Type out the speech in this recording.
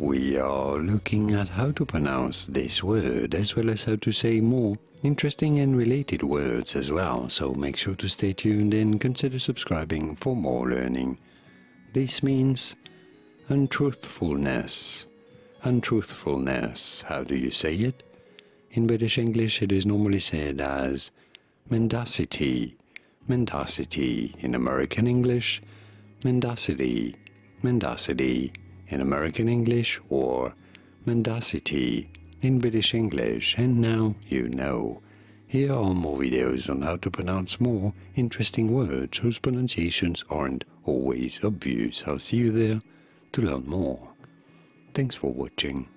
we are looking at how to pronounce this word as well as how to say more interesting and related words as well, so make sure to stay tuned and consider subscribing for more learning. This means untruthfulness. Untruthfulness, how do you say it? In British English it is normally said as mendacity, mendacity. In American English, mendacity, mendacity. In American English or mendacity in British English, and now you know. Here are more videos on how to pronounce more interesting words whose pronunciations aren't always obvious. I'll see you there to learn more. Thanks for watching.